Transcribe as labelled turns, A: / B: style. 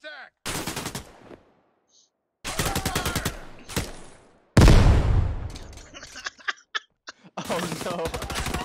A: contact!
B: oh no.